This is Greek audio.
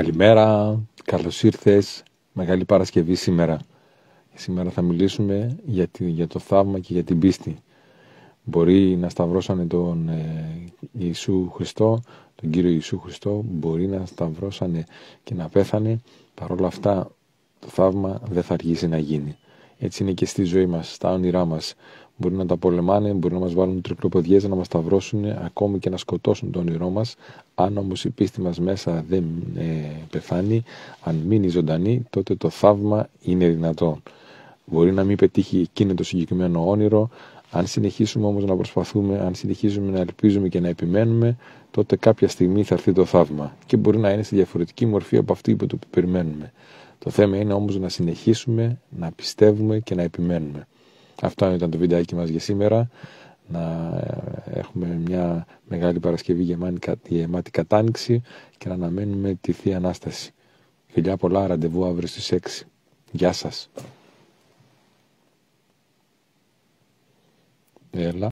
Καλημέρα, καλώς ήρθες, Μεγάλη Παρασκευή σήμερα. Σήμερα θα μιλήσουμε για, για το θαύμα και για την πίστη. Μπορεί να σταυρώσανε τον ε, Ιησού Χριστό, τον Κύριο Ιησού Χριστό, μπορεί να σταυρώσανε και να πέθανε, παρόλα αυτά το θαύμα δεν θα αργήσει να γίνει. Έτσι είναι και στη ζωή μας, στα όνειρά μας. Μπορεί να τα πολεμάνε, μπορεί να μας βάλουν τρικλοποδιές, να μας σταυρώσουν, ακόμη και να σκοτώσουν το όνειρό μας. Αν όμως η πίστη μας μέσα δεν ε, πεθάνει, αν μείνει ζωντανή, τότε το θαύμα είναι δυνατό. Μπορεί να μην πετύχει εκείνο το συγκεκριμένο όνειρο, αν συνεχίσουμε όμως να προσπαθούμε, αν συνεχίζουμε να ελπίζουμε και να επιμένουμε, τότε κάποια στιγμή θα έρθει το θαύμα και μπορεί να είναι στη διαφορετική μορφή από αυτή που το περιμένουμε. Το θέμα είναι όμως να συνεχίσουμε, να πιστεύουμε και να επιμένουμε. Αυτό ήταν το βιντεάκι μας για σήμερα. Να ε, έχουμε μια μεγάλη Παρασκευή γεμάτη κατάνοιξη και να αναμένουμε τη Θεία Ανάσταση. Φιλιά πολλά, ραντεβού αύριο στις 6. Γεια σας. Έλα.